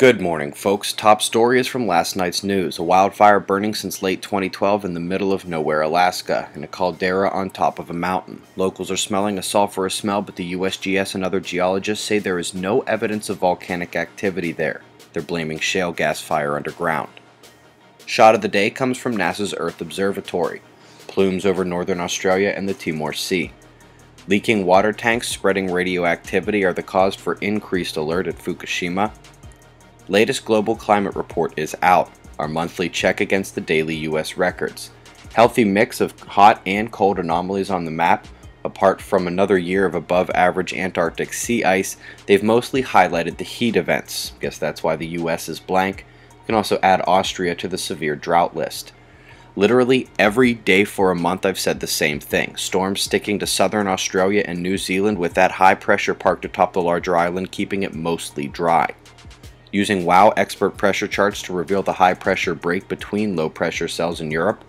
Good morning, folks. Top story is from last night's news. A wildfire burning since late 2012 in the middle of nowhere, Alaska, in a caldera on top of a mountain. Locals are smelling a sulfurous smell, but the USGS and other geologists say there is no evidence of volcanic activity there. They're blaming shale gas fire underground. Shot of the day comes from NASA's Earth Observatory. Plumes over northern Australia and the Timor Sea. Leaking water tanks spreading radioactivity are the cause for increased alert at Fukushima latest global climate report is out, our monthly check against the daily US records. Healthy mix of hot and cold anomalies on the map, apart from another year of above average Antarctic sea ice, they've mostly highlighted the heat events. Guess that's why the US is blank. You can also add Austria to the severe drought list. Literally every day for a month I've said the same thing. Storms sticking to southern Australia and New Zealand with that high pressure parked atop the larger island keeping it mostly dry using WOW expert pressure charts to reveal the high pressure break between low pressure cells in Europe,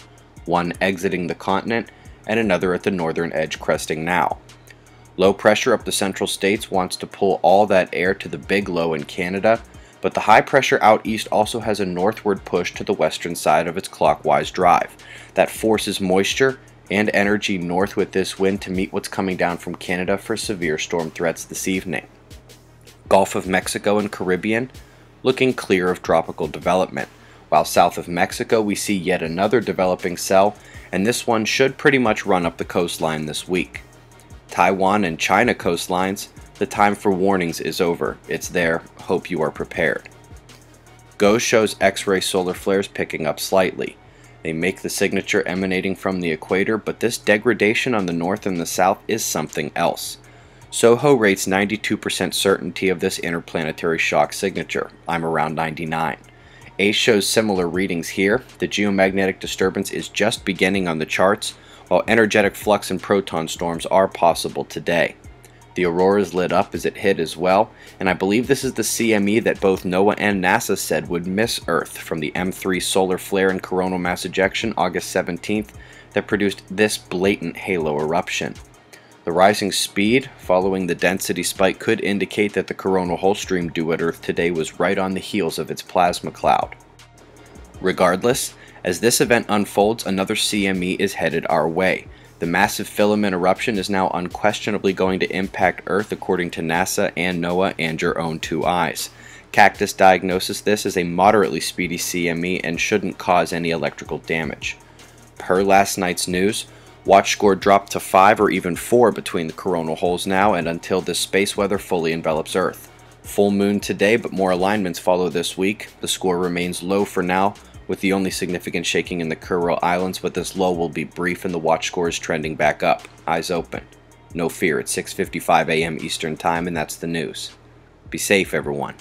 one exiting the continent and another at the northern edge cresting now. Low pressure up the central states wants to pull all that air to the big low in Canada, but the high pressure out east also has a northward push to the western side of its clockwise drive. That forces moisture and energy north with this wind to meet what's coming down from Canada for severe storm threats this evening. Gulf of Mexico and Caribbean, looking clear of tropical development. While south of Mexico, we see yet another developing cell, and this one should pretty much run up the coastline this week. Taiwan and China coastlines, the time for warnings is over. It's there. Hope you are prepared. GOES shows X-ray solar flares picking up slightly. They make the signature emanating from the equator, but this degradation on the north and the south is something else. SOHO rates 92% certainty of this interplanetary shock signature. I'm around 99. ACE shows similar readings here. The geomagnetic disturbance is just beginning on the charts, while energetic flux and proton storms are possible today. The auroras lit up as it hit as well, and I believe this is the CME that both NOAA and NASA said would miss Earth from the M3 solar flare and coronal mass ejection August 17th that produced this blatant halo eruption. The rising speed following the density spike could indicate that the coronal hole stream due at Earth today was right on the heels of its plasma cloud. Regardless, as this event unfolds, another CME is headed our way. The massive filament eruption is now unquestionably going to impact Earth according to NASA and NOAA and your own two eyes. CACTus diagnoses this as a moderately speedy CME and shouldn't cause any electrical damage. Per last night's news, Watch score dropped to 5 or even 4 between the coronal holes now and until this space weather fully envelops Earth. Full moon today, but more alignments follow this week. The score remains low for now, with the only significant shaking in the Kuril Islands, but this low will be brief and the watch score is trending back up. Eyes open. No fear, it's 6.55 a.m. Eastern Time and that's the news. Be safe, everyone.